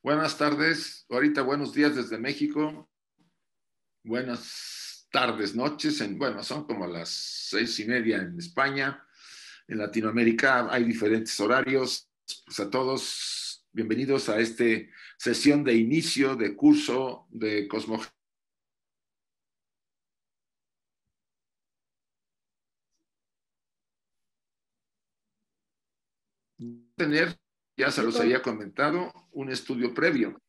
Buenas tardes, ahorita buenos días desde México. Buenas tardes, noches. En, bueno, son como las seis y media en España. En Latinoamérica hay diferentes horarios. Pues a todos, bienvenidos a esta sesión de inicio de curso de cosmología. Tener ya se los había comentado, un estudio previo.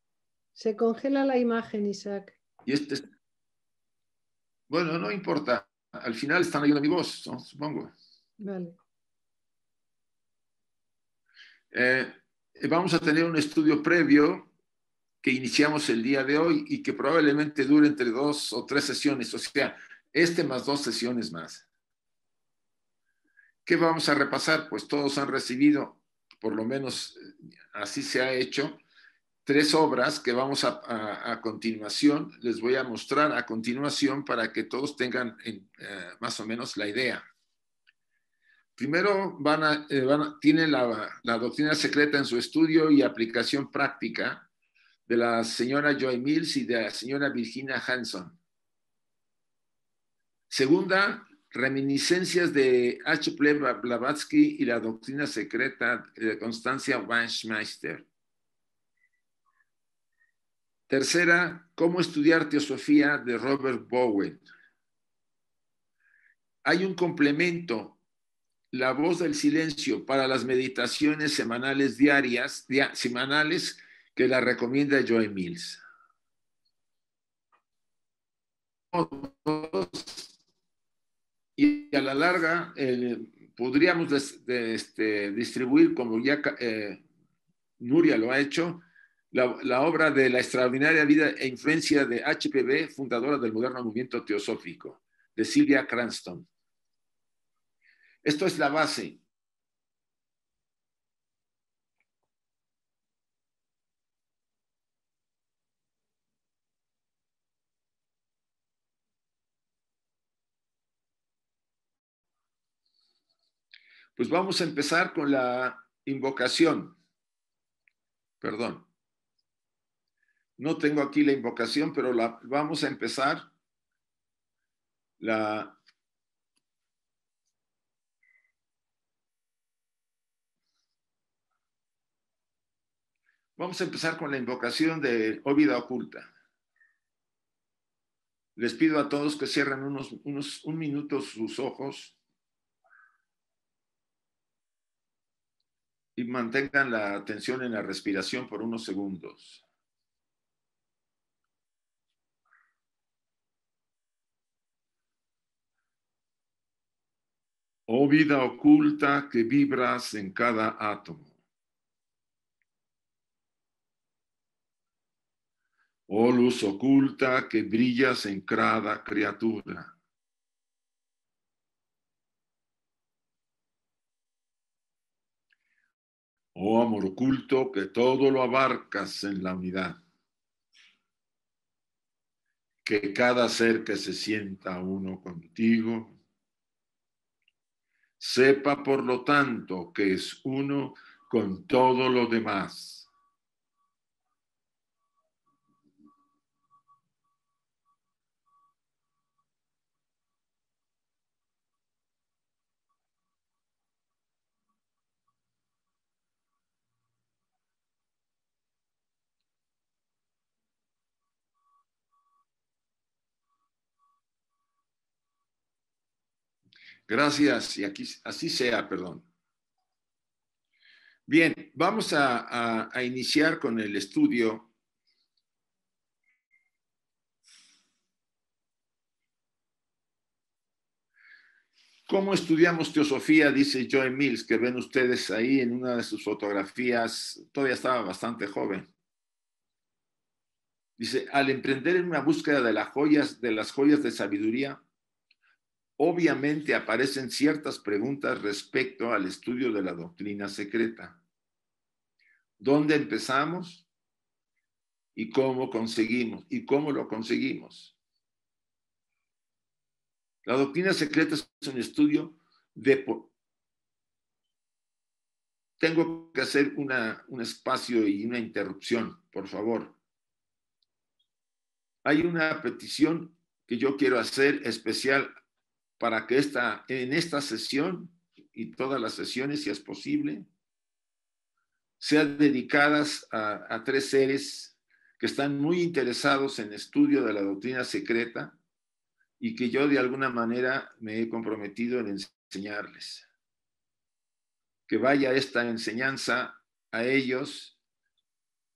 Se congela la imagen, Isaac. Y este, bueno, no importa. Al final están oyendo mi voz, ¿no? supongo. Vale. Eh, vamos a tener un estudio previo que iniciamos el día de hoy y que probablemente dure entre dos o tres sesiones, o sea, este más dos sesiones más. ¿Qué vamos a repasar? Pues todos han recibido por lo menos así se ha hecho, tres obras que vamos a, continuación, les voy a mostrar a continuación para que todos tengan eh, más o menos la idea. Primero van a, eh, tienen la, la, doctrina secreta en su estudio y aplicación práctica de la señora Joy Mills y de la señora Virginia Hanson. Segunda, Reminiscencias de H. Blavatsky y la doctrina secreta de Constancia Weinmeister. Tercera, Cómo estudiar teosofía de Robert Bowen. Hay un complemento, La voz del silencio para las meditaciones semanales diarias, semanales, que la recomienda Joe Mills y a la larga eh, podríamos este, distribuir, como ya eh, Nuria lo ha hecho, la, obra de la extraordinaria vida e influencia de HPB, fundadora del moderno movimiento teosófico, de Silvia Cranston. Esto es la base. Pues vamos a empezar con la invocación. Perdón. No tengo aquí la invocación, pero la, vamos a empezar. La, Vamos a empezar con la invocación de Óvida Oculta. Les pido a todos que cierren unos, unos, un minuto sus ojos. Y mantengan la atención en la respiración por unos segundos. Oh vida oculta que vibras en cada átomo. Oh luz oculta que brillas en cada criatura. Oh amor oculto que todo lo abarcas en la unidad. Que cada ser que se sienta uno contigo sepa por lo tanto que es uno con todo lo demás Gracias y aquí, así sea, perdón. Bien, vamos a, iniciar con el estudio. ¿Cómo estudiamos teosofía? Dice Joe Mills, que ven ustedes ahí en una de sus fotografías, todavía estaba bastante joven. Dice, al emprender en una búsqueda de las joyas, de las joyas de sabiduría, obviamente aparecen ciertas preguntas respecto al estudio de la doctrina secreta. ¿Dónde empezamos? ¿Y cómo conseguimos? ¿Y cómo lo conseguimos? La doctrina secreta es un estudio de tengo que hacer una, un espacio y una interrupción, por favor. Hay una petición que yo quiero hacer especial para que esta, en esta sesión y todas las sesiones, si es posible, sean dedicadas a, tres seres que están muy interesados en estudio de la doctrina secreta y que yo de alguna manera me he comprometido en enseñarles. Que vaya esta enseñanza a ellos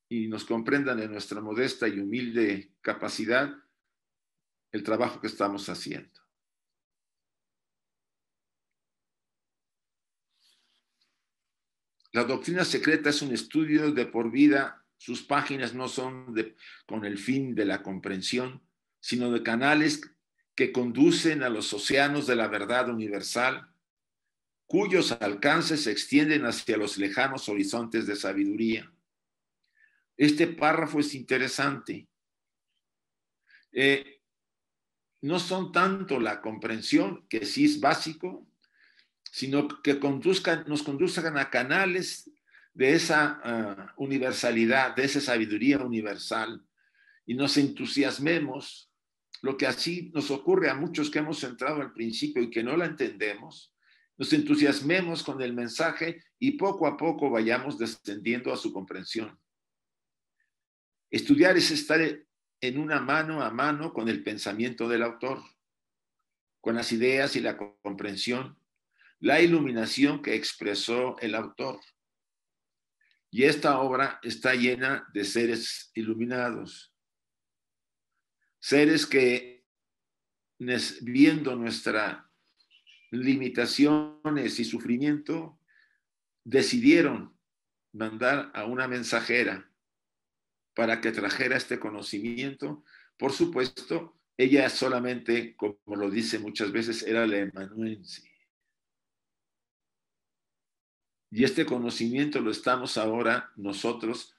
y nos comprendan en nuestra modesta y humilde capacidad el trabajo que estamos haciendo. La doctrina secreta es un estudio de por vida. Sus páginas no son con el fin de la comprensión, sino de canales que conducen a los océanos de la verdad universal, cuyos alcances se extienden hacia los lejanos horizontes de sabiduría. Este párrafo es interesante. Eh, no son tanto la comprensión, que sí es básico, sino que nos conduzcan a canales de esa uh, universalidad, de esa sabiduría universal, y nos entusiasmemos, lo que así nos ocurre a muchos que hemos entrado al principio y que no la entendemos, nos entusiasmemos con el mensaje y poco a poco vayamos descendiendo a su comprensión. Estudiar es estar en una mano a mano con el pensamiento del autor, con las ideas y la comprensión la iluminación que expresó el autor. Y esta obra está llena de seres iluminados, seres que viendo nuestras limitaciones y sufrimiento, decidieron mandar a una mensajera para que trajera este conocimiento. Por supuesto, ella solamente, como lo dice muchas veces, era la emanuense. Y este conocimiento lo estamos ahora nosotros,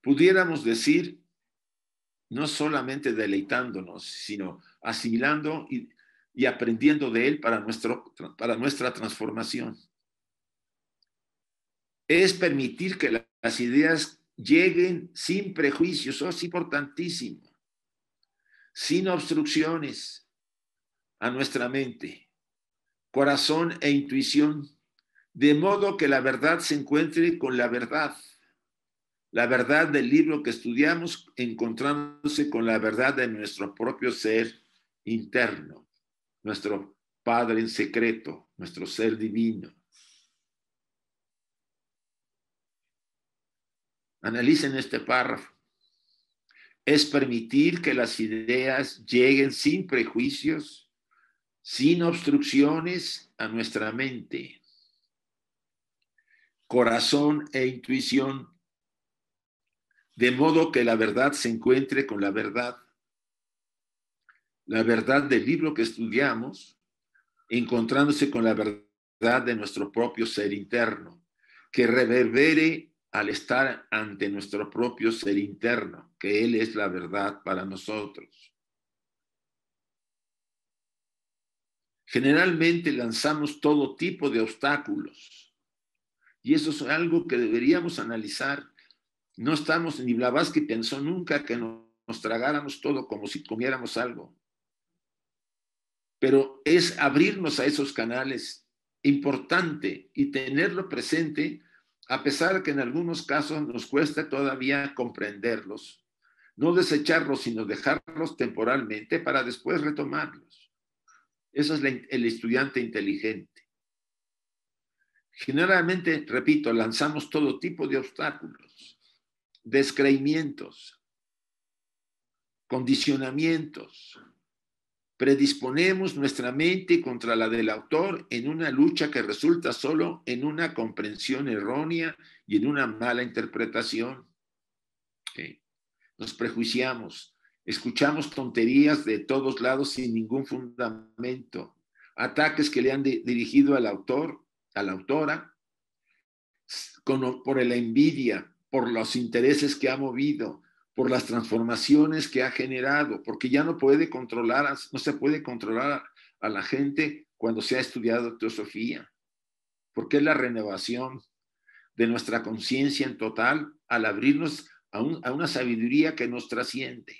pudiéramos decir, no solamente deleitándonos, sino asimilando y, aprendiendo de él para, nuestro, para nuestra transformación. Es permitir que las ideas lleguen sin prejuicios, eso es importantísimo, sin obstrucciones a nuestra mente, corazón e intuición de modo que la verdad se encuentre con la verdad. La verdad del libro que estudiamos encontrándose con la verdad de nuestro propio ser interno, nuestro Padre en secreto, nuestro ser divino. Analicen este párrafo. Es permitir que las ideas lleguen sin prejuicios, sin obstrucciones a nuestra mente corazón e intuición, de modo que la verdad se encuentre con la verdad. La verdad del libro que estudiamos, encontrándose con la verdad de nuestro propio ser interno, que reverbere al estar ante nuestro propio ser interno, que Él es la verdad para nosotros. Generalmente lanzamos todo tipo de obstáculos y eso es algo que deberíamos analizar. No estamos, ni Blavatsky pensó nunca que nos tragáramos todo como si comiéramos algo. Pero es abrirnos a esos canales importante y tenerlo presente, a pesar de que en algunos casos nos cuesta todavía comprenderlos. No desecharlos, sino dejarlos temporalmente para después retomarlos. Eso es el estudiante inteligente. Generalmente, repito, lanzamos todo tipo de obstáculos, descreimientos, condicionamientos. Predisponemos nuestra mente contra la del autor en una lucha que resulta solo en una comprensión errónea y en una mala interpretación. Nos prejuiciamos, escuchamos tonterías de todos lados sin ningún fundamento, ataques que le han dirigido al autor a la autora, por la envidia, por los intereses que ha movido, por las transformaciones que ha generado, porque ya no puede controlar, no se puede controlar a la gente cuando se ha estudiado teosofía, porque es la renovación, de nuestra conciencia en total al abrirnos a, a una sabiduría que nos trasciende.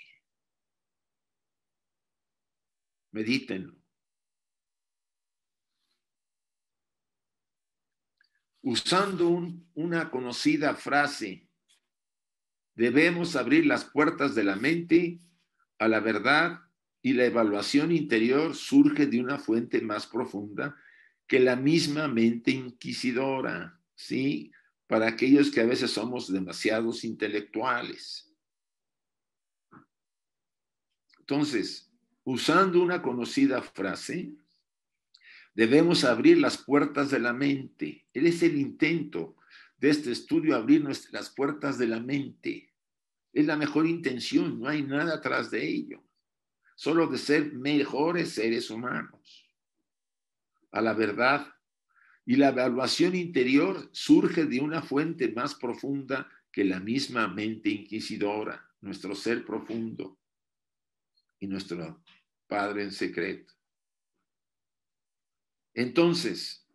Medítenlo. Usando un, una conocida frase, debemos abrir las puertas de la mente a la verdad y la evaluación interior surge de una fuente más profunda que la misma mente inquisidora, ¿sí? Para aquellos que a veces somos demasiados intelectuales. Entonces, usando una conocida frase, debemos abrir las puertas de la mente. Él es el intento de este estudio, abrir las puertas de la mente. Es la mejor intención, no hay nada atrás de ello. Solo de ser mejores seres humanos. A la verdad. Y la evaluación interior surge de una fuente más profunda que la misma mente inquisidora, nuestro ser profundo y nuestro Padre en secreto. Entonces,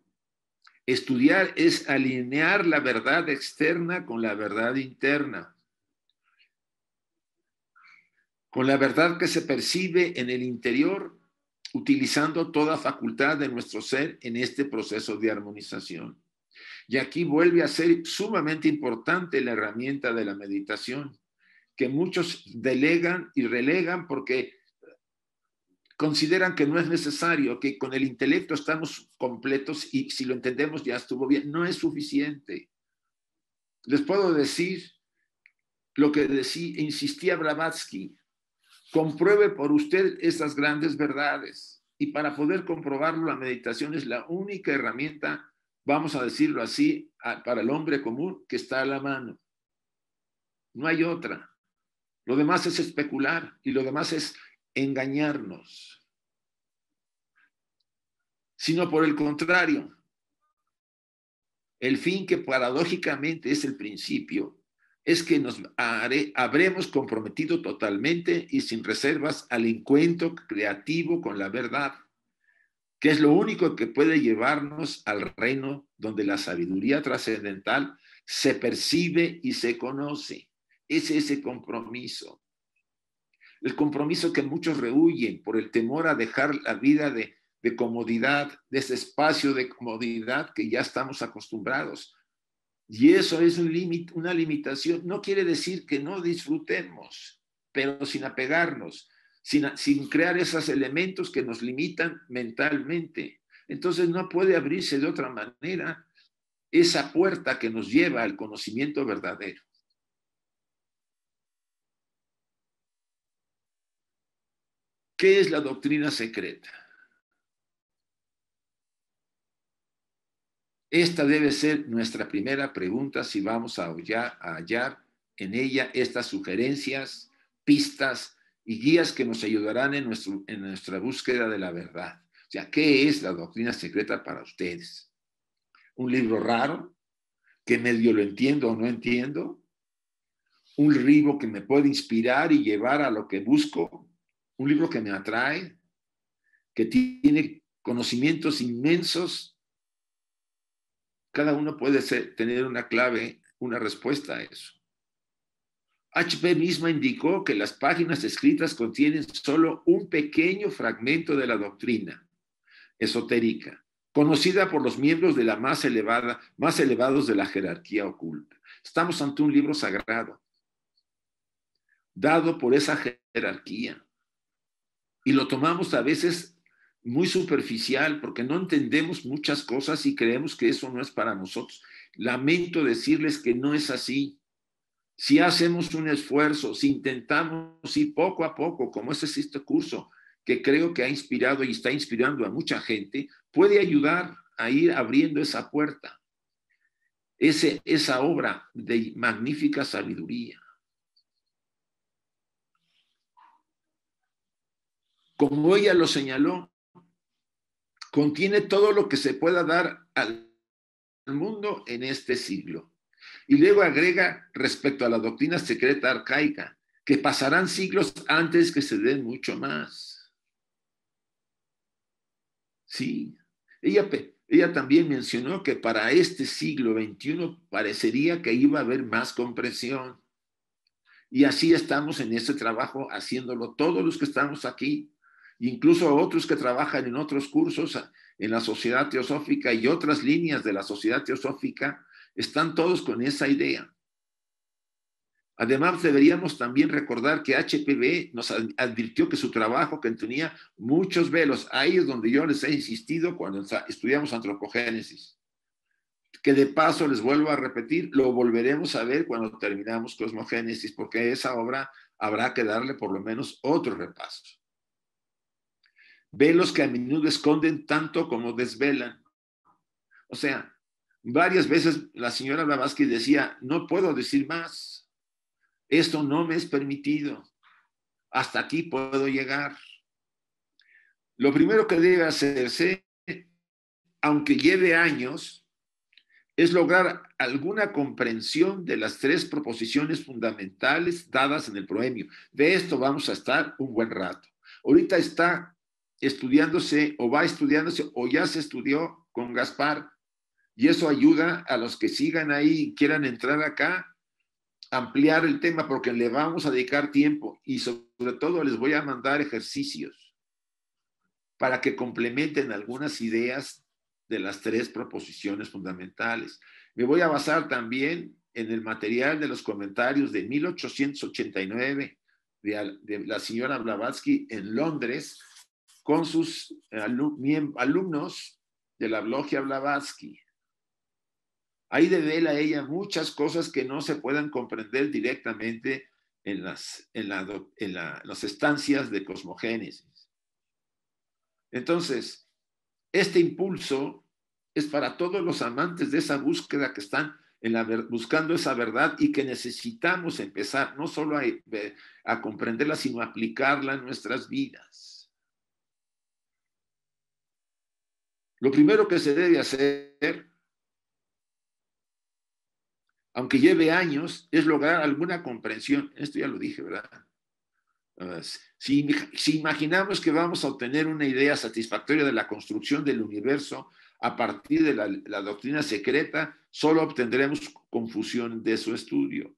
estudiar es alinear la verdad externa con la verdad interna con la verdad que se percibe en el interior, utilizando toda facultad de nuestro ser en este proceso de armonización. Y aquí vuelve a ser sumamente importante la herramienta de la meditación, que muchos delegan y relegan porque consideran que no es necesario, que con el intelecto estamos completos y si lo entendemos ya estuvo bien. No es suficiente. Les puedo decir lo que decía, insistía Blavatsky, Compruebe por usted estas grandes verdades. Y para poder comprobarlo, la meditación es la única herramienta, vamos a decirlo así, para el hombre común que está a la mano. No hay otra. Lo demás es especular y lo demás es engañarnos. Sino por el contrario, el fin que paradójicamente es el principio, es que nos habremos comprometido totalmente y sin reservas al encuentro creativo con la verdad, que es lo único que puede llevarnos al reino donde la sabiduría trascendental se percibe y se conoce. Es ese compromiso. El compromiso que muchos rehuyen por el temor a dejar la vida de, comodidad, de ese espacio de comodidad que ya estamos acostumbrados y eso es una limitación. No quiere decir que no disfrutemos, pero sin apegarnos, sin crear esos elementos que nos limitan mentalmente. Entonces no puede abrirse de otra manera esa puerta que nos lleva al conocimiento verdadero. ¿Qué es la doctrina secreta? Esta debe ser nuestra primera pregunta si vamos a hallar, en ella estas sugerencias, pistas y guías que nos ayudarán en, en nuestra búsqueda de la verdad. O sea, ¿qué es la doctrina secreta para ustedes? ¿Un libro raro que medio lo entiendo o no entiendo? ¿Un libro que me puede inspirar y llevar a lo que busco? ¿Un libro que me atrae? ¿Que tiene conocimientos inmensos cada uno puede tener una clave, una respuesta a eso. HP misma indicó que las páginas escritas contienen solo un pequeño fragmento de la doctrina esotérica, conocida por los miembros de la más elevada, más elevados de la jerarquía oculta. Estamos ante un libro sagrado, dado por esa jerarquía. Y lo tomamos a veces muy superficial porque no entendemos muchas cosas y creemos que eso no es para nosotros. Lamento decirles que no es así. Si hacemos un esfuerzo, si intentamos ir poco a poco, como es este curso, que creo que ha inspirado y está inspirando a mucha gente, puede ayudar a ir abriendo esa puerta, ese, esa obra de magnífica sabiduría. Como ella lo señaló, contiene todo lo que se pueda dar al mundo en este siglo. Y luego agrega respecto a la doctrina secreta arcaica, que pasarán siglos antes que se den mucho más. Sí, ella, ella también mencionó que para este siglo XXI parecería que iba a haber más comprensión. Y así estamos en este trabajo haciéndolo todos los que estamos aquí, incluso otros que trabajan en otros cursos en la sociedad teosófica y otras líneas de la sociedad teosófica, están todos con esa idea. Además, deberíamos también recordar que HPV nos advirtió que su trabajo que tenía muchos velos. Ahí es donde yo les he insistido cuando estudiamos antropogénesis. Que de paso les vuelvo a repetir, lo volveremos a ver cuando terminamos cosmogénesis, porque esa obra habrá que darle por lo menos otro repaso. Velos que a menudo esconden tanto como desvelan. O sea, varias veces la señora Blavatsky decía, no puedo decir más esto no me es permitido. Hasta aquí puedo llegar. Lo primero que debe hacerse, aunque lleve años, es lograr alguna comprensión de las tres proposiciones fundamentales dadas en el proemio. De esto vamos a estar un buen rato. Ahorita está estudiándose o va estudiándose o ya se estudió con Gaspar y eso ayuda a los que sigan ahí y quieran entrar acá ampliar el tema porque le vamos a dedicar tiempo y sobre todo les voy a mandar ejercicios para que complementen algunas ideas de las tres proposiciones fundamentales. Me voy a basar también en el material de los comentarios de 1889 de, la señora Blavatsky en Londres con sus alumnos de la Logia Blavatsky. Ahí devela ella muchas cosas que no se puedan comprender directamente en las, en, las estancias de cosmogénesis. Entonces, este impulso es para todos los amantes de esa búsqueda que están en buscando esa verdad y que necesitamos empezar no solo a, a comprenderla, sino a aplicarla en nuestras vidas. Lo primero que se debe hacer aunque lleve años, es lograr alguna comprensión. Esto ya lo dije, ¿verdad? Ah, si, imaginamos que vamos a obtener una idea satisfactoria de la construcción del universo a partir de la, la doctrina secreta, solo obtendremos confusión de su estudio.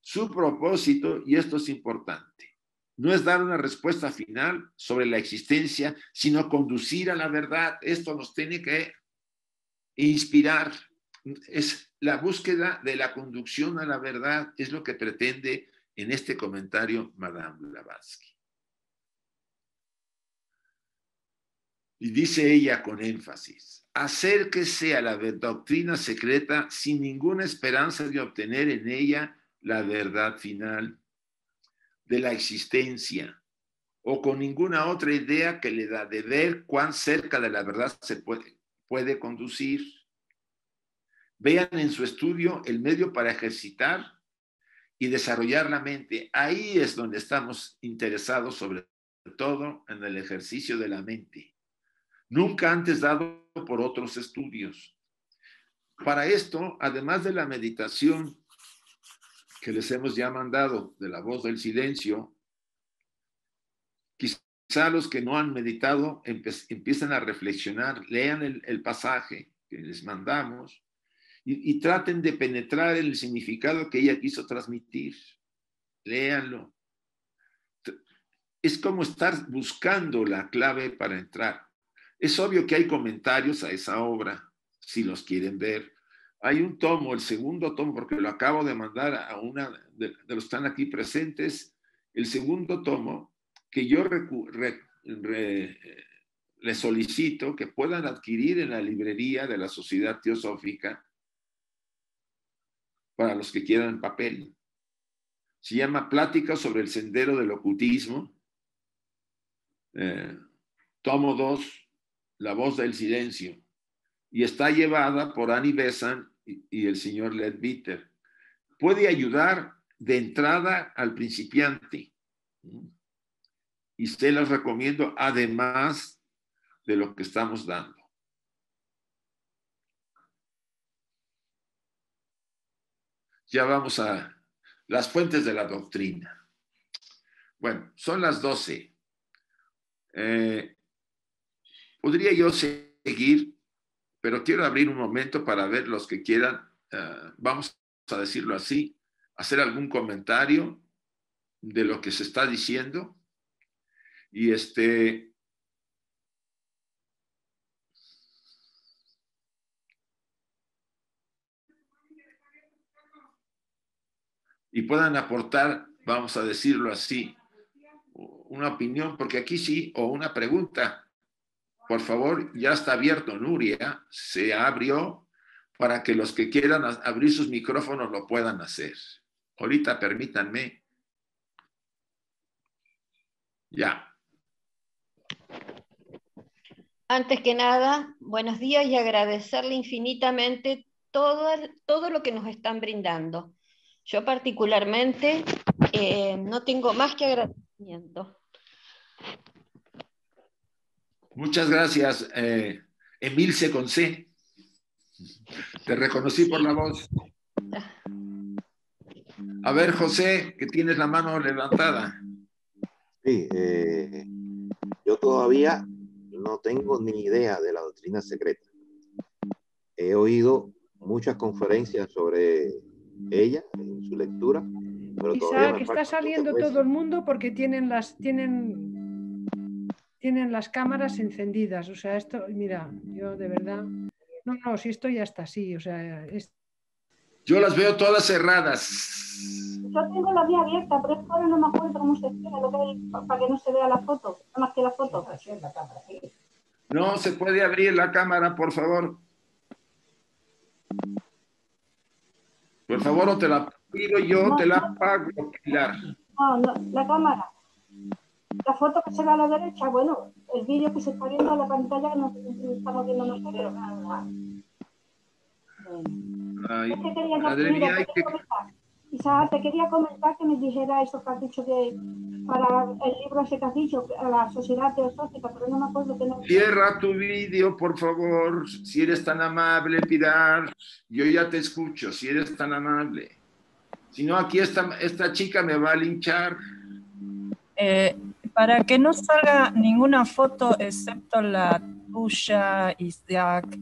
Su propósito, y esto es importante, no es dar una respuesta final sobre la existencia, sino conducir a la verdad. Esto nos tiene que inspirar es la búsqueda de la conducción a la verdad, es lo que pretende en este comentario Madame Blavatsky. Y dice ella con énfasis, acérquese a la doctrina secreta sin ninguna esperanza de obtener en ella la verdad final de la existencia o con ninguna otra idea que le da de ver cuán cerca de la verdad se puede, puede conducir. Vean en su estudio el medio para ejercitar y desarrollar la mente. Ahí es donde estamos interesados sobre todo en el ejercicio de la mente. Nunca antes dado por otros estudios. Para esto, además de la meditación que les hemos ya mandado de la voz del silencio, quizá los que no han meditado empiecen a reflexionar, lean el, pasaje que les mandamos y, traten de penetrar el significado que ella quiso transmitir. Léanlo. Es como estar buscando la clave para entrar. Es obvio que hay comentarios a esa obra, si los quieren ver. Hay un tomo, el segundo tomo, porque lo acabo de mandar a una de, los que están aquí presentes, el segundo tomo, que yo le solicito que puedan adquirir en la librería de la Sociedad Teosófica para los que quieran papel. Se llama Plática sobre el sendero del ocultismo. Eh, tomo 2, La voz del silencio. Y está llevada por Annie Besant y, el señor Ledbetter. Puede ayudar de entrada al principiante. Y se los recomiendo además de lo que estamos dando. ya vamos a las fuentes de la doctrina. Bueno, son las 12. Eh, podría yo seguir, pero quiero abrir un momento para ver los que quieran, eh, vamos a decirlo así, hacer algún comentario de lo que se está diciendo. Y este, y puedan aportar, vamos a decirlo así, una opinión, porque aquí sí, o una pregunta. Por favor, ya está abierto Nuria, se abrió para que los que quieran abrir sus micrófonos lo puedan hacer. Ahorita permítanme. Ya. Antes que nada, buenos días y agradecerle infinitamente todo, todo lo que nos están brindando. Yo particularmente eh, no tengo más que agradecimiento. Muchas gracias, eh, Emilce con C. Te reconocí por la voz. A ver, José, que tienes la mano levantada. Sí, eh, yo todavía no tengo ni idea de la doctrina secreta. He oído muchas conferencias sobre ella en su lectura. Pero Isaac, está saliendo todo el mundo porque tienen las, tienen, tienen las cámaras encendidas. O sea, esto, mira, yo de verdad. No, no, si esto ya está así. O sea, Yo las veo todas cerradas. Yo tengo la vía abierta, pero es que ahora no me acuerdo cómo se cierra lo que para que no se vea la foto, nada más que la foto. No, se puede abrir la cámara, por favor. Por favor, o te la pido yo, te la pago, Pilar. No, no, la cámara. La foto que se ve a la derecha, bueno, el vídeo que se está viendo en la pantalla no estamos viendo nosotros. Ay, es que quería hay que... Isaac, te quería comentar que me dijera eso que has dicho que para el libro ese que has dicho, a la sociedad teosófica, pero no me acuerdo que no. Cierra tu vídeo, por favor, si eres tan amable, Pilar. Yo ya te escucho, si eres tan amable. Si no, aquí esta, esta chica me va a linchar. Eh, para que no salga ninguna foto excepto la tuya, Isaac,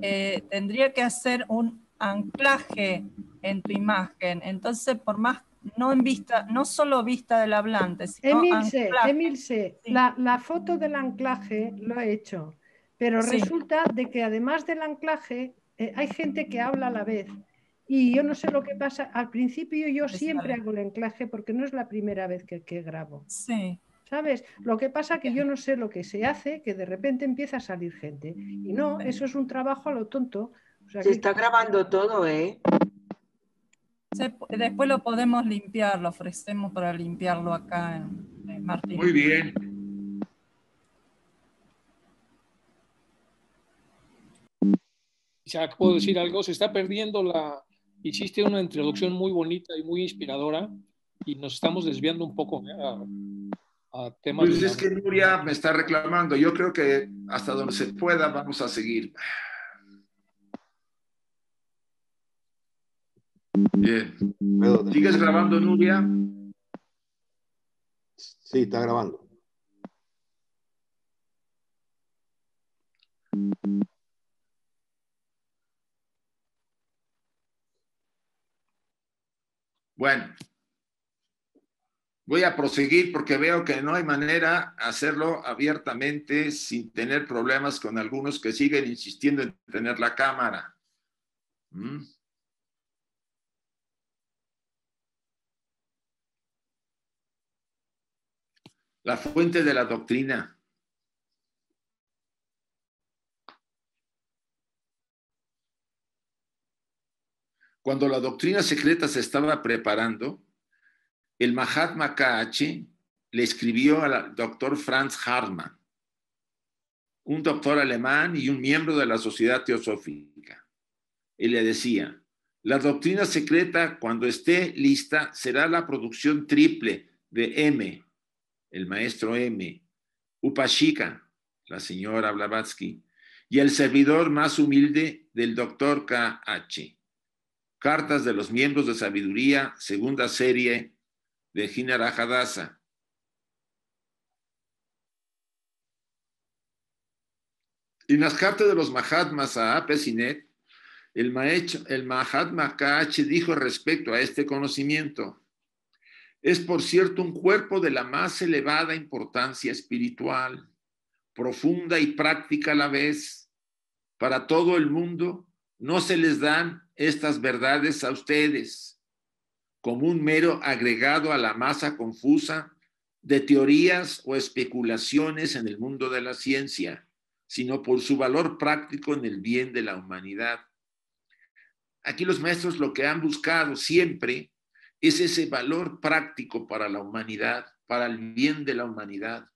eh, tendría que hacer un anclaje en tu imagen. Entonces, por más, no en vista, no solo vista del hablante, sino Emilce, Emilce, la, la, foto del anclaje lo he hecho, pero resulta de que además del anclaje eh, hay gente que habla a la vez. Y yo no sé lo que pasa. Al principio yo siempre hago el anclaje porque no es la primera vez que, que grabo. Sí. ¿Sabes? Lo que pasa que yo no sé lo que se hace, que de repente empieza a salir gente. Y no, eso es un trabajo a lo tonto. se está grabando todo, ¿eh? después lo podemos limpiar, lo ofrecemos para limpiarlo acá en, Martín. Muy bien. Isaac, ¿puedo decir algo? Se está perdiendo la... Hiciste una introducción muy bonita y muy inspiradora y nos estamos desviando un poco ¿eh? A, temas... Pues es que Nuria me está reclamando. Yo creo que hasta donde se pueda vamos a seguir. Bien. ¿Sigues grabando, Nuria? Sí, está grabando. Bueno, voy a proseguir porque veo que no hay manera hacerlo abiertamente sin tener problemas con algunos que siguen insistiendo en tener la cámara. ¿Mm? la fuente de la doctrina. Cuando la doctrina secreta se estaba preparando, el Mahatma Kaachi le escribió al doctor Franz Hartmann, un doctor alemán y un miembro de la Sociedad Teosófica, y le decía, la doctrina secreta, cuando esté lista, será la producción triple de M, el maestro M, Upashika, la señora Blavatsky, y el servidor más humilde del doctor K.H. Cartas de los miembros de sabiduría, segunda serie de En las cartas de los Mahatmas a Apesinet, el, el Mahatma Kach dijo respecto a este conocimiento, es por cierto un cuerpo de la más elevada importancia espiritual, profunda y práctica a la vez. Para todo el mundo no se les dan estas verdades a ustedes como un mero agregado a la masa confusa de teorías o especulaciones en el mundo de la ciencia, sino por su valor práctico en el bien de la humanidad. Aquí los maestros lo que han buscado siempre es ese valor práctico para la humanidad, para el bien de la humanidad.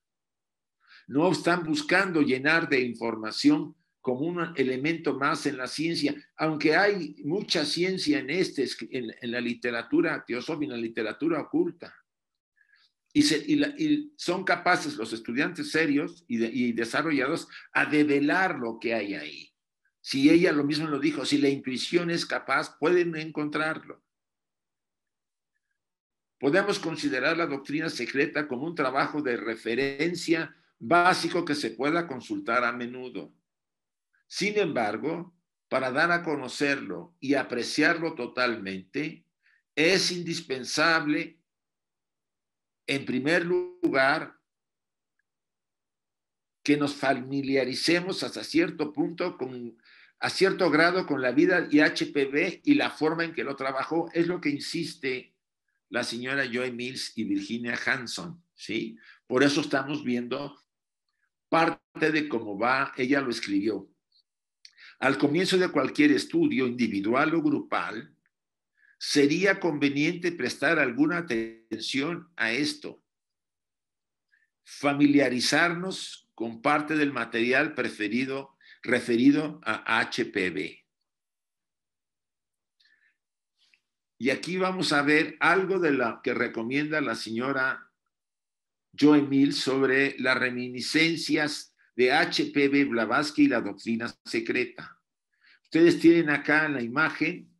No están buscando llenar de información como un elemento más en la ciencia, aunque hay mucha ciencia en este, en, la literatura teosófica, en la literatura oculta. Y, son capaces los estudiantes serios y, y desarrollados a develar lo que hay ahí. Si ella lo mismo lo dijo, si la intuición es capaz, pueden encontrarlo. Podemos considerar la doctrina secreta como un trabajo de referencia básico que se pueda consultar a menudo. Sin embargo, para dar a conocerlo y apreciarlo totalmente, es indispensable, en primer lugar, que nos familiaricemos hasta cierto punto con a cierto grado con la vida y HPV y la forma en que lo trabajó, es lo que insiste la señora Joy Mills y Virginia Hanson, ¿sí? Por eso estamos viendo parte de cómo va, ella lo escribió. Al comienzo de cualquier estudio, individual o grupal, sería conveniente prestar alguna atención a esto. Familiarizarnos con parte del material preferido referido a HPV. Y aquí vamos a ver algo de lo que recomienda la señora Joy Mills sobre las reminiscencias de HPV Blavatsky y la doctrina secreta. Ustedes tienen acá en la imagen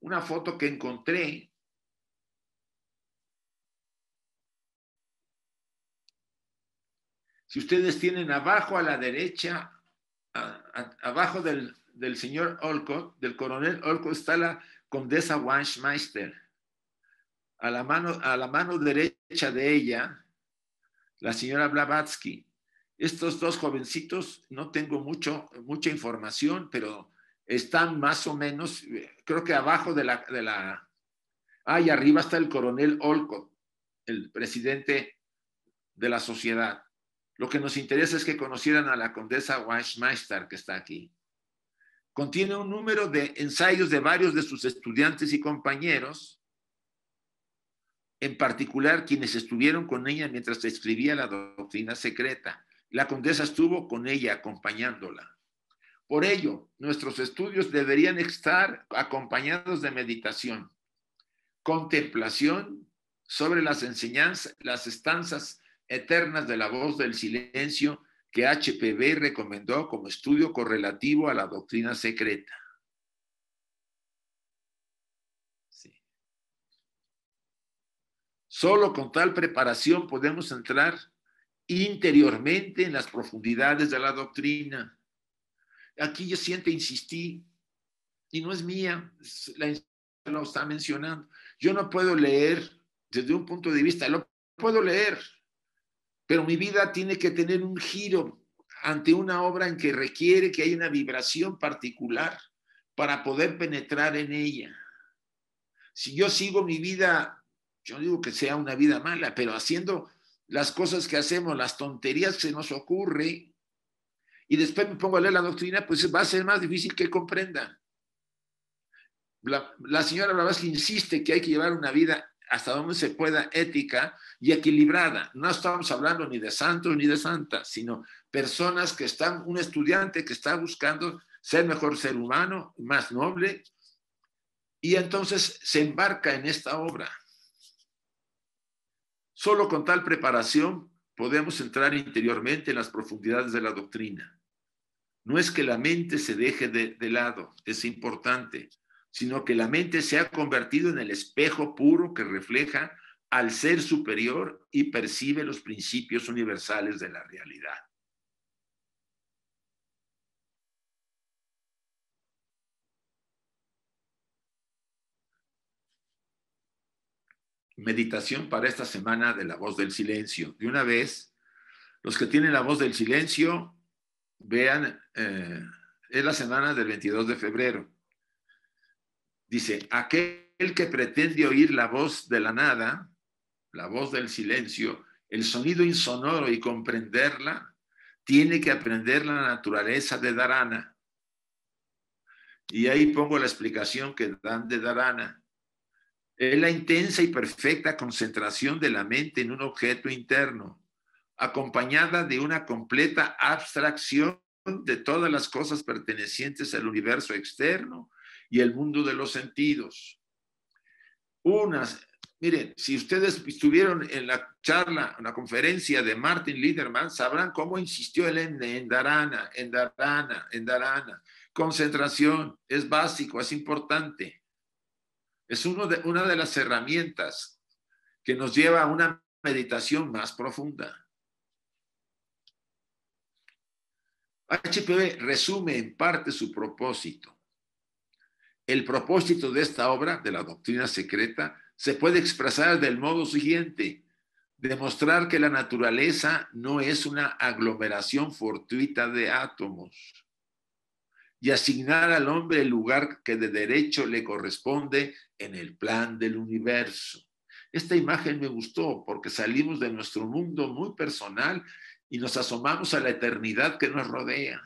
una foto que encontré Si ustedes tienen abajo a la derecha, abajo del, del, señor Olcott, del coronel Olcott, está la condesa Weinmeister. A la, mano, a la mano derecha de ella, la señora Blavatsky. Estos dos jovencitos, no tengo mucho, mucha información, pero están más o menos, creo que abajo de la... De la ah, y arriba está el coronel Olcott, el presidente de la sociedad. Lo que nos interesa es que conocieran a la condesa Weinmeister que está aquí contiene un número de ensayos de varios de sus estudiantes y compañeros, en particular quienes estuvieron con ella mientras escribía la doctrina secreta. La condesa estuvo con ella acompañándola. Por ello, nuestros estudios deberían estar acompañados de meditación, contemplación sobre las enseñanzas, las estanzas eternas de la voz del silencio que HPV recomendó como estudio correlativo a la doctrina secreta. Solo con tal preparación podemos entrar interiormente en las profundidades de la doctrina. Aquí yo siento insistí, y no es mía, la lo está mencionando. Yo no puedo leer desde un punto de vista, lo puedo leer, pero mi vida tiene que tener un giro ante una obra en que requiere que haya una vibración particular para poder penetrar en ella. Si yo sigo mi vida, yo digo que sea una vida mala, pero haciendo las cosas que hacemos, las tonterías que se nos ocurre, y después me pongo a leer la doctrina, pues va a ser más difícil que comprenda. La, la señora Blavatsky insiste que hay que llevar una vida hasta donde se pueda ética y equilibrada. No estamos hablando ni de santos ni de santas, sino personas que están, un estudiante que está buscando ser mejor ser humano, más noble, y entonces se embarca en esta obra. Solo con tal preparación podemos entrar interiormente en las profundidades de la doctrina. No es que la mente se deje de, de lado, es importante, sino que la mente se ha convertido en el espejo puro que refleja al ser superior y percibe los principios universales de la realidad. Meditación para esta semana de la voz del silencio. De una vez, los que tienen la voz del silencio, vean, eh, es la semana del 22 de febrero. Dice, aquel que pretende oír la voz de la nada, la voz del silencio, el sonido insonoro y comprenderla, tiene que aprender la naturaleza de Dharana. Y ahí pongo la explicación que dan de Dharana. Es la intensa y perfecta concentración de la mente en un objeto interno, acompañada de una completa abstracción de todas las cosas pertenecientes al universo externo y el mundo de los sentidos. Unas, miren, si ustedes estuvieron en la charla, en la conferencia de Martin Liederman, sabrán cómo insistió él en, en Darana, en Darana, en Darana. Concentración es básico, es importante. Es uno de, una de las herramientas que nos lleva a una meditación más profunda. HPV resume en parte su propósito. El propósito de esta obra, de la doctrina secreta, se puede expresar del modo siguiente, demostrar que la naturaleza no es una aglomeración fortuita de átomos y asignar al hombre el lugar que de derecho le corresponde en el plan del universo. Esta imagen me gustó porque salimos de nuestro mundo muy personal y nos asomamos a la eternidad que nos rodea.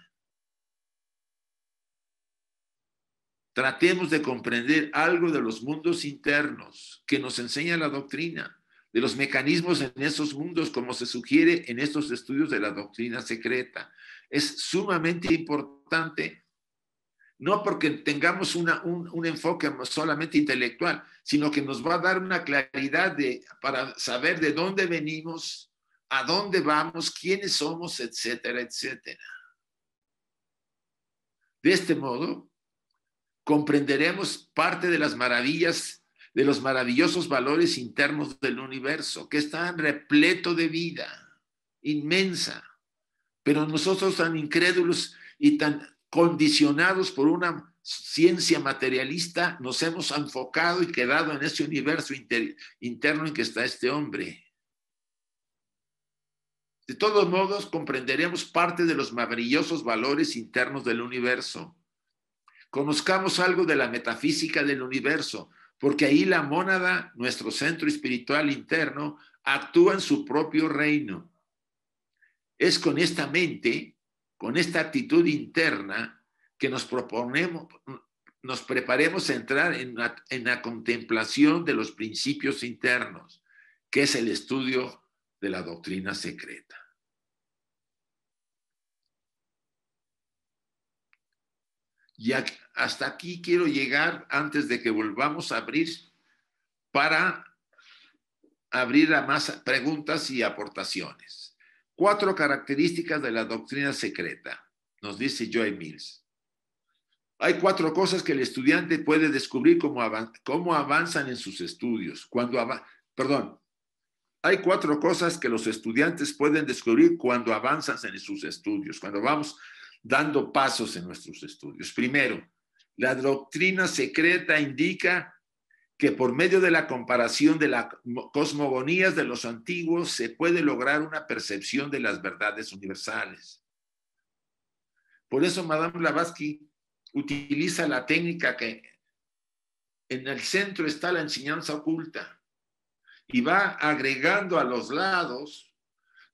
Tratemos de comprender algo de los mundos internos que nos enseña la doctrina, de los mecanismos en esos mundos, como se sugiere en estos estudios de la doctrina secreta. Es sumamente importante, no porque tengamos un, un, enfoque solamente intelectual, sino que nos va a dar una claridad de, para saber de dónde venimos, a dónde vamos, quiénes somos, etcétera, etcétera. De este modo, comprenderemos parte de las maravillas, de los maravillosos valores internos del universo, que están repleto de vida inmensa, pero nosotros tan incrédulos y tan condicionados por una ciencia materialista, nos hemos enfocado y quedado en ese universo interno en que está este hombre. De todos modos, comprenderemos parte de los maravillosos valores internos del universo. Conozcamos algo de la metafísica del universo, porque ahí la mónada, nuestro centro espiritual interno, actúa en su propio reino. Es con esta mente, con esta actitud interna, que nos proponemos, nos preparemos a entrar en la, en la contemplación de los principios internos, que es el estudio de la doctrina secreta. Y hasta aquí quiero llegar antes de que volvamos a abrir para abrir a más preguntas y aportaciones. Cuatro características de la doctrina secreta, nos dice Joy Mills. Hay cuatro cosas que el estudiante puede descubrir cómo, cómo avanzan en sus estudios. Cuando perdón, hay cuatro cosas que los estudiantes pueden descubrir cuando avanzan en sus estudios, cuando vamos dando pasos en nuestros estudios. Primero, la doctrina secreta indica que por medio de la comparación de las cosmogonías de los antiguos se puede lograr una percepción de las verdades universales. Por eso Madame Blavatsky utiliza la técnica que en el centro está la enseñanza oculta y va agregando a los lados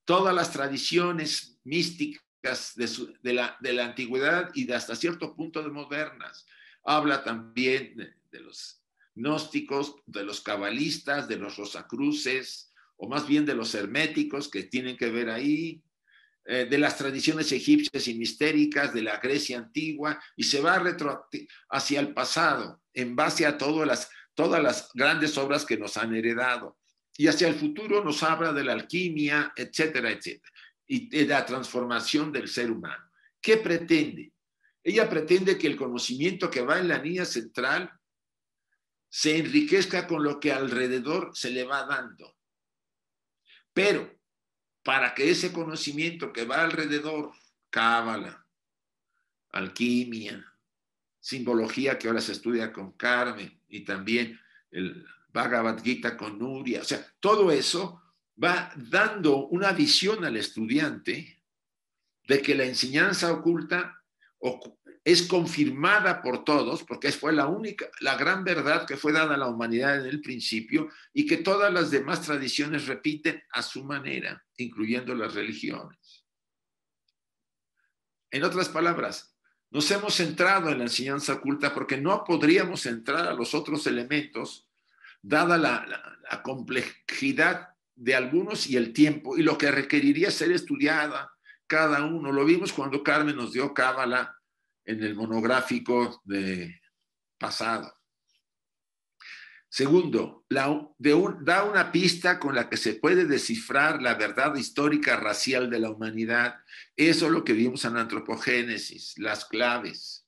todas las tradiciones místicas de, la, de la, antigüedad y hasta cierto punto de modernas. Habla también de, los gnósticos, de los cabalistas, de los rosacruces, o más bien de los herméticos que tienen que ver ahí, eh, de las tradiciones egipcias y mistéricas, de la Grecia antigua, y se va retro hacia el pasado, en base a todas las, todas las grandes obras que nos han heredado y hacia el futuro nos habla de la alquimia, etcétera, etcétera, y de la transformación del ser humano. ¿Qué pretende? Ella pretende que el conocimiento que va en la niña central se enriquezca con lo que alrededor se le va dando. Pero para que ese conocimiento que va alrededor, cábala, alquimia, simbología que ahora se estudia con Carmen y también el, Bhagavad Gita con Nuria, o sea, todo eso va dando una visión al estudiante de que la enseñanza oculta es confirmada por todos, porque fue la única, la gran verdad que fue dada a la humanidad en el principio y que todas las demás tradiciones repiten a su manera, incluyendo las religiones. En otras palabras, nos hemos centrado en la enseñanza oculta porque no podríamos entrar a los otros elementos, dada la, la complejidad de algunos y el tiempo, y lo que requeriría ser estudiada cada uno. Lo vimos cuando Carmen nos dio Cábala en el monográfico de pasado. Segundo, da una pista con la que se puede descifrar la verdad histórica racial de la humanidad. Eso es lo que vimos en Antropogénesis, las claves.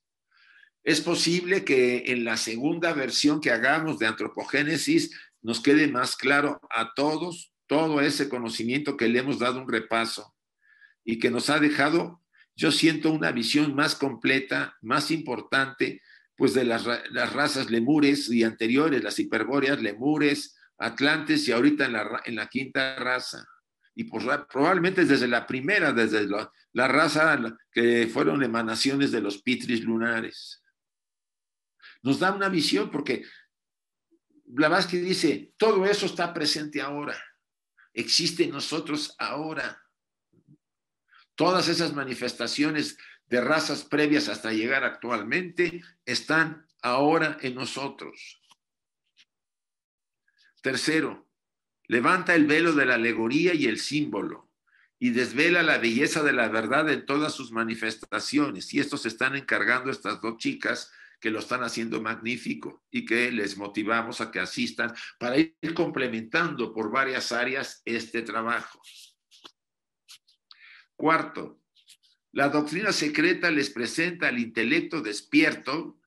Es posible que en la segunda versión que hagamos de Antropogénesis nos quede más claro a todos todo ese conocimiento que le hemos dado un repaso y que nos ha dejado, yo siento una visión más completa, más importante, pues de las, razas lemures y anteriores, las hiperbóreas, lemures, atlantes y ahorita en la, en la quinta raza. Y pues, probablemente desde la primera, desde la, la raza que fueron emanaciones de los pitris lunares. Nos da una visión porque Blavatsky dice, todo eso está presente ahora, existe en nosotros ahora. Todas esas manifestaciones de razas previas hasta llegar actualmente están ahora en nosotros. Tercero, levanta el velo de la alegoría y el símbolo y desvela la belleza de la verdad en todas sus manifestaciones. Y esto se están encargando estas dos chicas que lo están haciendo magnífico y que les motivamos a que asistan para ir complementando por varias áreas este trabajo. Cuarto, la doctrina secreta les presenta al intelecto despierto,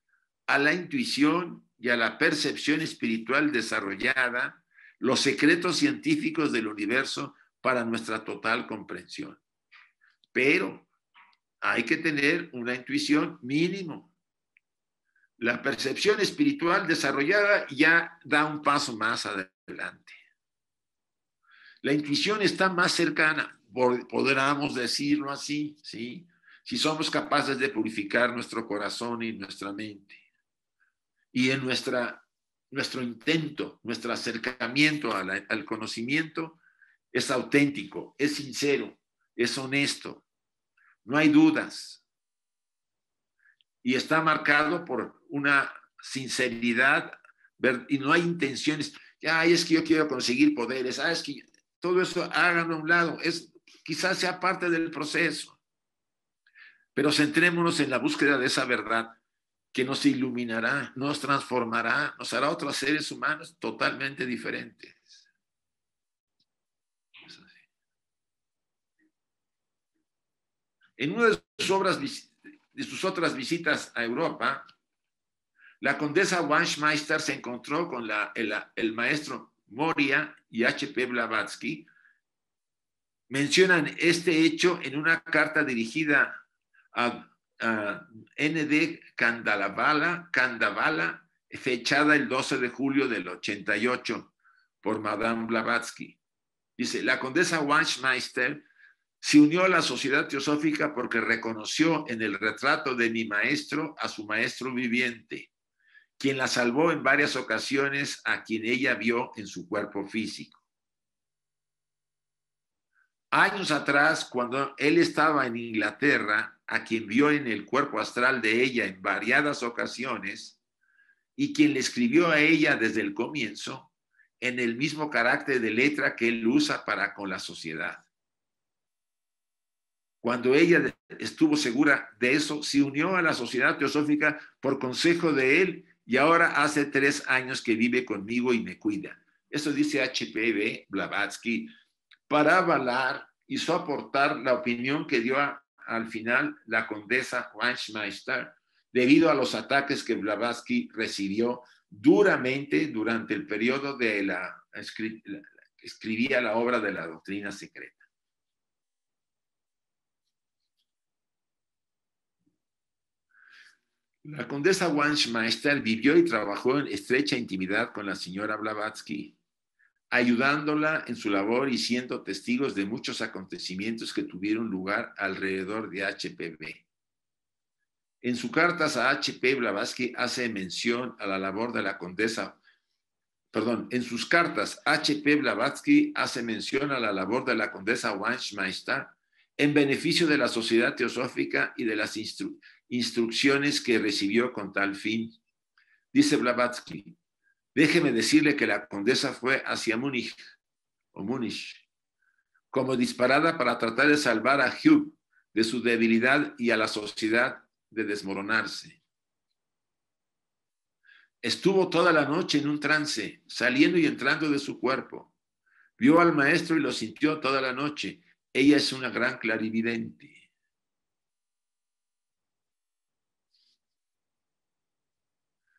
a la intuición y a la percepción espiritual desarrollada los secretos científicos del universo para nuestra total comprensión. Pero hay que tener una intuición mínimo. La percepción espiritual desarrollada ya da un paso más adelante. La intuición está más cercana, podríamos decirlo así, ¿sí? Si somos capaces de purificar nuestro corazón y nuestra mente. Y en nuestra, nuestro intento, nuestro acercamiento al, al conocimiento es auténtico, es sincero, es honesto, no hay dudas. Y está marcado por una sinceridad y no hay intenciones. Ya, es que yo quiero conseguir poderes, ah, es que todo eso háganlo a un lado. Es, quizás sea parte del proceso. Pero centrémonos en la búsqueda de esa verdad que nos iluminará, nos transformará, nos hará otros seres humanos totalmente diferentes. En una de sus obras, de sus otras visitas a Europa, la condesa Weinmeister se encontró con el, el maestro Moria y H.P. Blavatsky, mencionan este hecho en una carta dirigida a, N.D. Kandavala, Kandavala, fechada el 12 de julio del 88 por Madame Blavatsky. Dice, la condesa Weinmeister se unió a la sociedad teosófica porque reconoció en el retrato de mi maestro a su maestro viviente, quien la salvó en varias ocasiones a quien ella vio en su cuerpo físico. Años atrás, cuando él estaba en Inglaterra, a quien vio en el cuerpo astral de ella en variadas ocasiones, y quien le escribió a ella desde el comienzo, en el mismo carácter de letra que él usa para con la sociedad. Cuando ella estuvo segura de eso, se unió a la sociedad teosófica por consejo de él y ahora hace tres años que vive conmigo y me cuida. Eso dice HPV Blavatsky para avalar y soportar la opinión que dio al final la condesa Weinmeister debido a los ataques que Blavatsky recibió duramente durante el periodo de la, escribía la obra de la doctrina secreta. La condesa Wanschmeister vivió y trabajó en estrecha intimidad con la señora Blavatsky, ayudándola en su labor y siendo testigos de muchos acontecimientos que tuvieron lugar alrededor de HPV. En sus cartas a H.P. Blavatsky hace mención a la labor de la condesa, perdón, en sus cartas H.P. Blavatsky hace mención a la labor de la condesa Wanschmeister en beneficio de la sociedad teosófica y de las instrucciones que recibió con tal fin. Dice Blavatsky, déjeme decirle que la condesa fue hacia Múnich, o Múnich, como disparada para tratar de salvar a Hugh de su debilidad y a la sociedad de desmoronarse. Estuvo toda la noche en un trance, saliendo y entrando de su cuerpo. Vio al maestro y lo sintió toda la noche. Ella es una gran clarividente.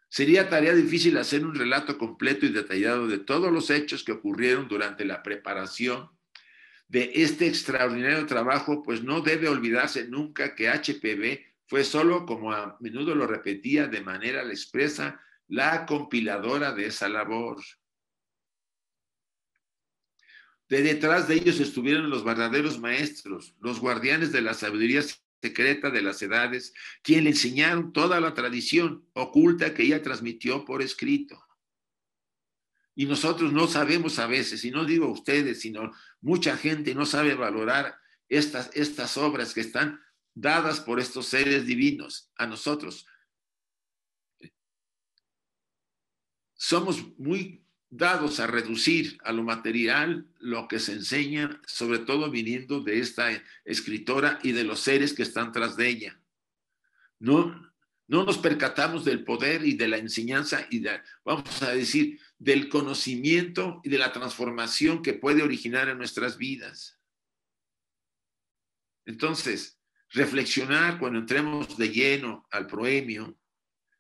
Sería tarea difícil hacer un relato completo y detallado de todos los hechos que ocurrieron durante la preparación de este extraordinario trabajo, pues no debe olvidarse nunca que HPV fue solo, como a menudo lo repetía de manera expresa, la compiladora de esa labor. De detrás de ellos estuvieron los verdaderos maestros, los guardianes de la sabiduría secreta de las edades, quien le enseñaron toda la tradición oculta que ella transmitió por escrito. Y nosotros no sabemos a veces, y no digo ustedes, sino mucha gente no sabe valorar estas, estas obras que están dadas por estos seres divinos a nosotros. Somos muy dados a reducir a lo material lo que se enseña, sobre todo viniendo de esta escritora y de los seres que están tras de ella. No, no nos percatamos del poder y de la enseñanza y de, vamos a decir, del conocimiento y de la transformación que puede originar en nuestras vidas. Entonces, reflexionar cuando entremos de lleno al proemio,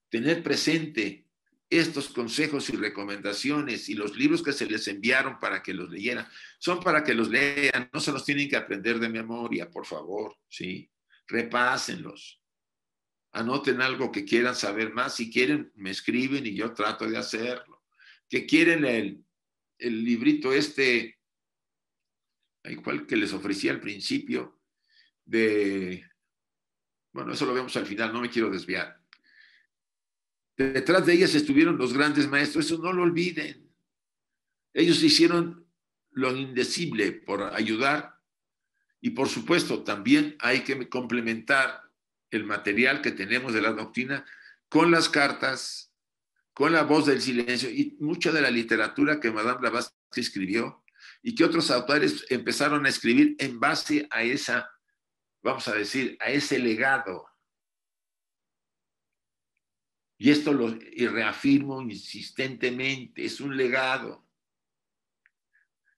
tener presente estos consejos y recomendaciones y los libros que se les enviaron para que los leyeran, son para que los lean, no se los tienen que aprender de memoria, por favor, ¿sí? Repásenlos. Anoten algo que quieran saber más, si quieren me escriben y yo trato de hacerlo. Que quieren el, el librito este, igual que les ofrecí al principio, de, bueno, eso lo vemos al final, no me quiero desviar. Detrás de ellas estuvieron los grandes maestros, eso no lo olviden. Ellos hicieron lo indecible por ayudar y por supuesto también hay que complementar el material que tenemos de la doctrina con las cartas, con la voz del silencio y mucha de la literatura que Madame Blavatsky escribió y que otros autores empezaron a escribir en base a esa vamos a decir, a ese legado. Y esto lo reafirmo insistentemente, es un legado.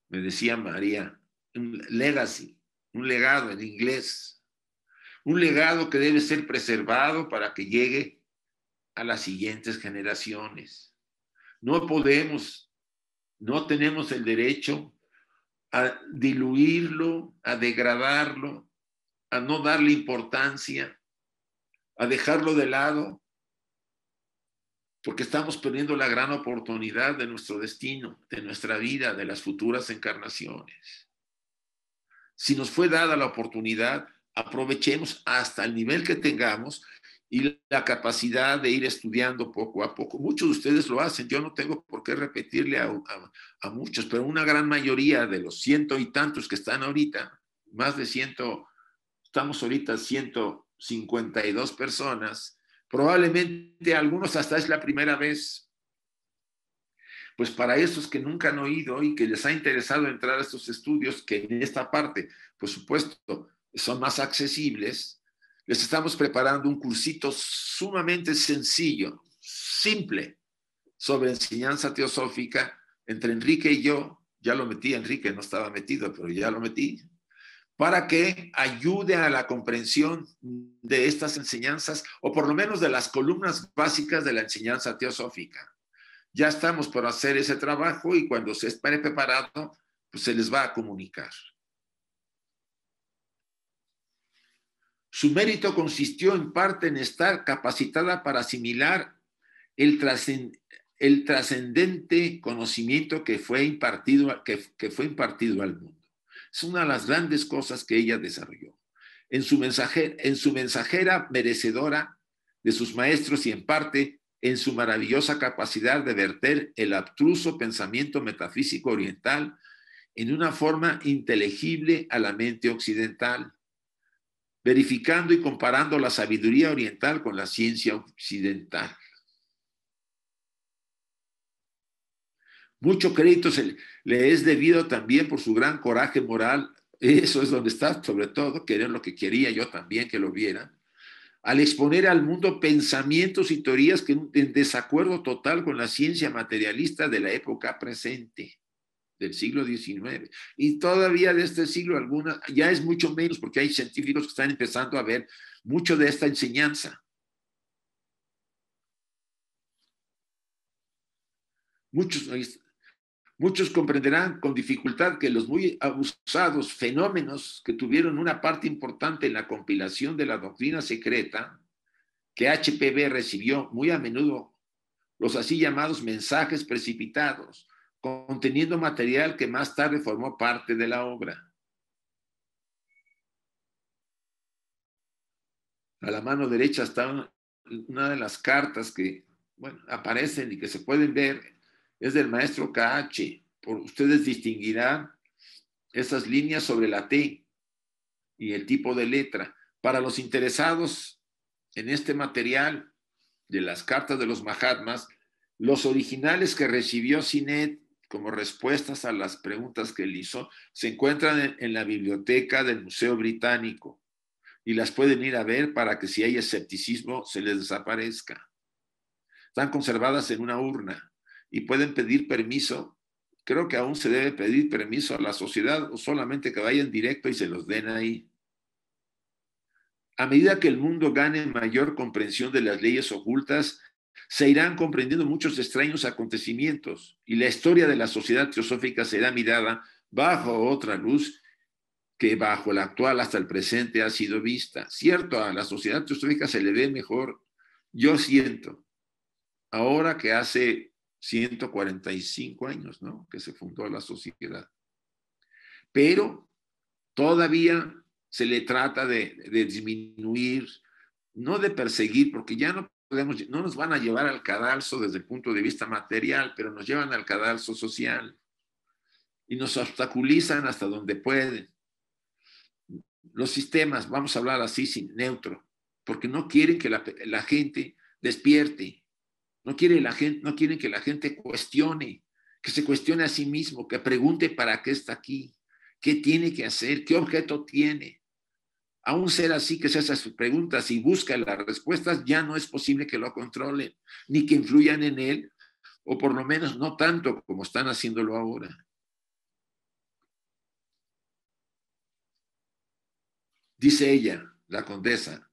Me decía María, un legacy, un legado en inglés. Un legado que debe ser preservado para que llegue a las siguientes generaciones. No podemos, no tenemos el derecho a diluirlo, a degradarlo, a no darle importancia, a dejarlo de lado, porque estamos perdiendo la gran oportunidad de nuestro destino, de nuestra vida, de las futuras encarnaciones. Si nos fue dada la oportunidad, aprovechemos hasta el nivel que tengamos y la capacidad de ir estudiando poco a poco. Muchos de ustedes lo hacen, yo no tengo por qué repetirle a, muchos, pero una gran mayoría de los ciento y tantos que están ahorita, más de ciento estamos ahorita 152 personas, probablemente algunos hasta es la primera vez. Pues para esos que nunca han oído y que les ha interesado entrar a estos estudios, que en esta parte, por supuesto, son más accesibles, les estamos preparando un cursito sumamente sencillo, simple, sobre enseñanza teosófica entre Enrique y yo. Ya lo metí, Enrique no estaba metido, pero ya lo metí para que ayude a la comprensión de estas enseñanzas o por lo menos de las columnas básicas de la enseñanza teosófica. Ya estamos por hacer ese trabajo y cuando se esté preparado, pues se les va a comunicar. Su mérito consistió en parte en estar capacitada para asimilar el, trascendente conocimiento que fue, impartido, que, que fue impartido al mundo. Es una de las grandes cosas que ella desarrolló. En su, mensajera, en su mensajera merecedora de sus maestros y en parte en su maravillosa capacidad de verter el abstruso pensamiento metafísico oriental en una forma inteligible a la mente occidental, verificando y comparando la sabiduría oriental con la ciencia occidental. Mucho crédito se le es debido también por su gran coraje moral. Eso es donde está, sobre todo, que era lo que quería yo también que lo vieran. Al exponer al mundo pensamientos y teorías que en desacuerdo total con la ciencia materialista de la época presente del siglo XIX. Y todavía de este siglo alguna, ya es mucho menos porque hay científicos que están empezando a ver mucho de esta enseñanza. Muchos, muchos comprenderán con dificultad que los muy abusados fenómenos que tuvieron una parte importante en la compilación de la doctrina secreta que HPV recibió muy a menudo los así llamados mensajes precipitados, conteniendo material que más tarde formó parte de la obra. A la mano derecha está una de las cartas que aparecen y que se pueden ver, es del maestro KH. Por, ustedes distinguirán esas líneas sobre la T y el tipo de letra. Para los interesados en este material de las cartas de los Mahatmas, los originales que recibió Sinet como respuestas a las preguntas que él hizo, se encuentran en, la biblioteca del Museo Británico y las pueden ir a ver para que si hay escepticismo se les desaparezca. Están conservadas en una urna y pueden pedir permiso. Creo que aún se debe pedir permiso a la sociedad o solamente que vayan directo y se los den ahí. A medida que el mundo gane mayor comprensión de las leyes ocultas, se irán comprendiendo muchos extraños acontecimientos y la historia de la sociedad teosófica será mirada bajo otra luz que bajo la actual hasta el presente ha sido vista. Cierto, a la sociedad teosófica se le ve mejor, yo siento, ahora que hace 145 años, ¿no? Que se fundó la sociedad. Pero todavía se le trata de, de disminuir, no de perseguir, porque ya no no nos van a llevar al cadalso desde el punto de vista material, pero nos llevan al cadalso social y nos obstaculizan hasta donde pueden. Los sistemas, vamos a hablar así sin neutro, porque no quieren que la, gente despierte, no, quiere quieren que la gente cuestione, que se cuestione a sí mismo, que pregunte para qué está aquí, qué tiene que hacer, qué objeto tiene a un ser así que se hace sus preguntas y busca las respuestas, ya no es posible que lo controlen, ni que influyan en él, o por lo menos no tanto como están haciéndolo ahora. Dice ella, la condesa,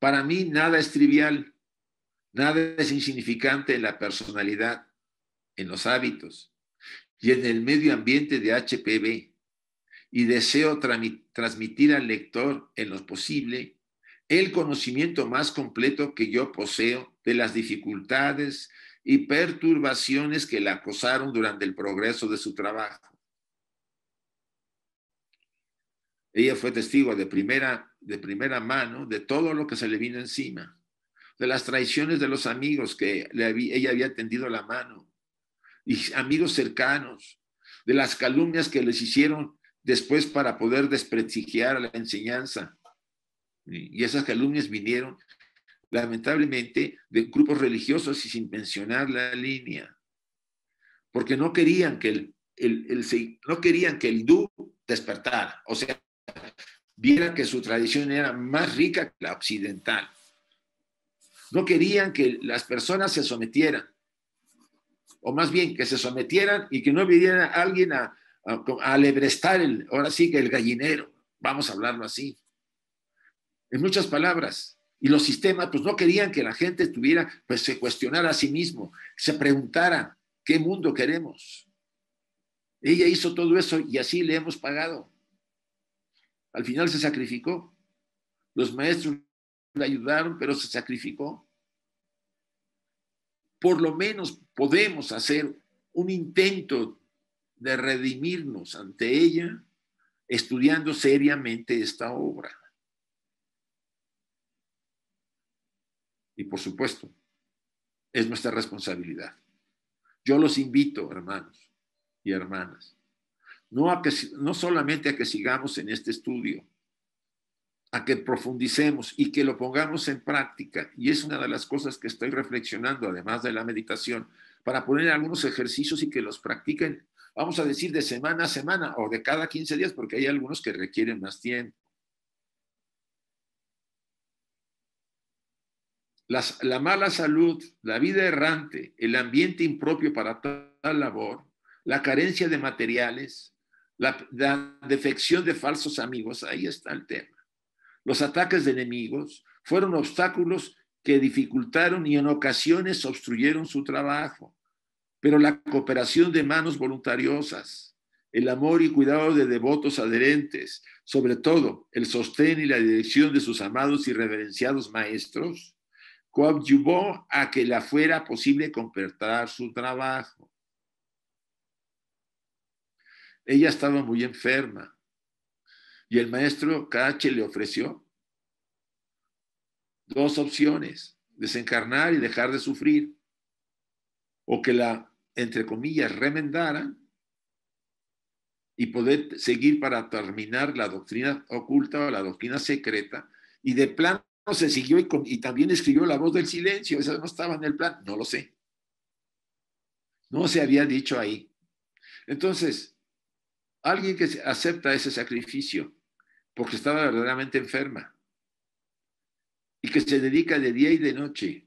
para mí nada es trivial, nada es insignificante en la personalidad, en los hábitos y en el medio ambiente de HPV y deseo transmitir al lector en lo posible el conocimiento más completo que yo poseo de las dificultades y perturbaciones que la acosaron durante el progreso de su trabajo. Ella fue testigo de primera, de primera mano de todo lo que se le vino encima, de las traiciones de los amigos que ella había tendido la mano, y amigos cercanos, de las calumnias que les hicieron después para poder desprestigiar la enseñanza. Y esas calumnias vinieron lamentablemente de grupos religiosos y sin mencionar la línea, porque no querían que el, el, no querían que el hindú despertara, o sea, viera que su tradición era más rica que la occidental. No querían que las personas se sometieran, o más bien que se sometieran y que no viniera alguien a, a, lebrestar el, ahora sí que el gallinero, vamos a hablarlo así. En muchas palabras. Y los sistemas, pues no querían que la gente tuviera, pues se cuestionara a sí mismo, se preguntara, ¿qué mundo queremos? Ella hizo todo eso y así le hemos pagado. Al final se sacrificó. los maestros le ayudaron, pero se sacrificó. Por lo menos podemos hacer un intento de redimirnos ante ella estudiando seriamente esta obra. Y por supuesto, es nuestra responsabilidad. Yo los invito, hermanos y hermanas, no, a que, no solamente a que sigamos en este estudio, a que profundicemos y que lo pongamos en práctica. Y es una de las cosas que estoy reflexionando, además de la meditación, para poner algunos ejercicios y que los practiquen, vamos a decir, de semana a semana o de cada 15 días, porque hay algunos que requieren más tiempo. la mala salud, la vida errante, el ambiente impropio para tal labor, la carencia de materiales, la, la defección de falsos amigos, ahí está el tema. Los ataques de enemigos fueron obstáculos que dificultaron y en ocasiones obstruyeron su trabajo. Pero la cooperación de manos voluntariosas, el amor y cuidado de devotos adherentes, sobre todo el sostén y la dirección de sus amados y reverenciados maestros, coadyuvó a que la fuera posible completar su trabajo. Ella estaba muy enferma y el maestro KH le ofreció dos opciones, desencarnar y dejar de sufrir, o que la, entre comillas, remendara y poder seguir para terminar la doctrina oculta o la doctrina secreta, y de plano se siguió y, también escribió La voz del silencio, esa no estaba en el plan, no lo sé. No se había dicho ahí. Entonces, alguien que acepta ese sacrificio porque estaba verdaderamente enferma. Y que se dedica de día y de noche,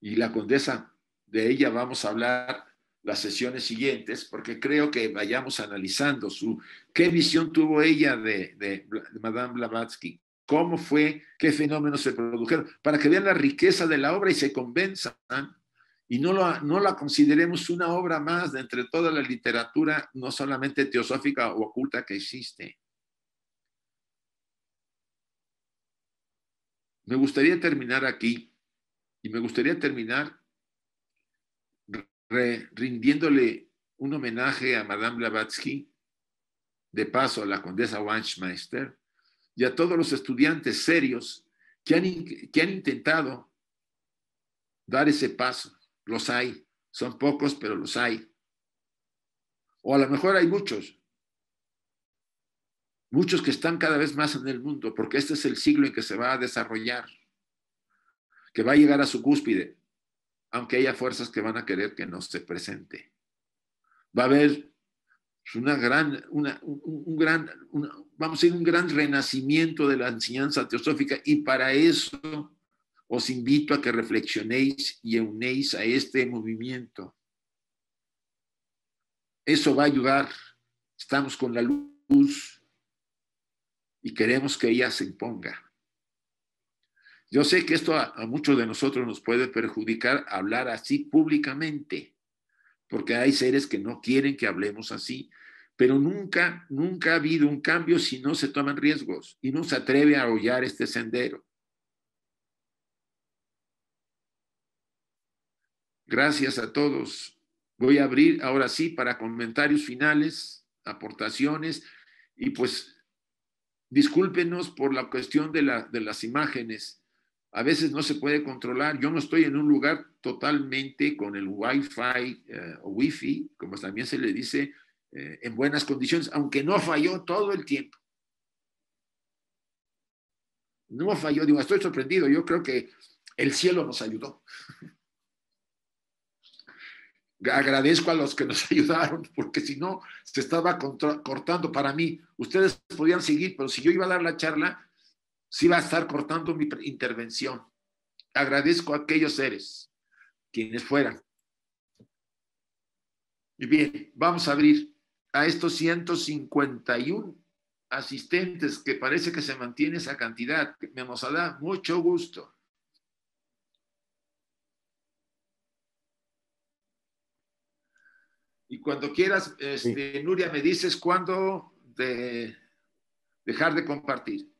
y la condesa, de ella vamos a hablar las sesiones siguientes, porque creo que vayamos analizando su, qué visión tuvo ella de, de, de Madame Blavatsky, cómo fue, qué fenómenos se produjeron, para que vean la riqueza de la obra y se convenzan y no, lo, no la consideremos una obra más de entre toda la literatura, no solamente teosófica o oculta que existe. Me gustaría terminar aquí y me gustaría terminar rindiéndole un homenaje a Madame Blavatsky, de paso a la condesa Weinmeister, y a todos los estudiantes serios que han, que han intentado dar ese paso. Los hay, son pocos, pero los hay. O a lo mejor hay muchos, muchos que están cada vez más en el mundo, porque este es el siglo en que se va a desarrollar, que va a llegar a su cúspide, aunque haya fuerzas que van a querer que no se presente. Va a haber una gran, una, un, gran, vamos a decir, un gran renacimiento de la enseñanza teosófica y para eso os invito a que reflexionéis y unéis a este movimiento. Eso va a ayudar. Estamos con la luz y queremos que ella se imponga. Yo sé que esto a, muchos de nosotros nos puede perjudicar hablar así públicamente porque hay seres que no quieren que hablemos así, pero nunca, nunca ha habido un cambio si no se toman riesgos y no se atreve a hollar este sendero. Gracias a todos. Voy a abrir ahora sí para comentarios finales, aportaciones y pues discúlpenos por la cuestión de, la, de las imágenes a veces no se puede controlar. Yo no estoy en un lugar totalmente con el Wi-Fi eh, o Wi-Fi, como también se le dice, eh, en buenas condiciones, aunque no falló todo el tiempo. No falló, digo, estoy sorprendido. Yo creo que el cielo nos ayudó. Agradezco a los que nos ayudaron, porque si no, se estaba cortando para mí. Ustedes podían seguir, pero si yo iba a dar la charla, sí va a estar cortando mi intervención. Agradezco a aquellos seres, quienes fueran. Y bien, vamos a abrir a estos 151 asistentes, que parece que se mantiene esa cantidad. Me nos da mucho gusto. Y cuando quieras, este, Nuria, me dices cuándo de dejar de compartir.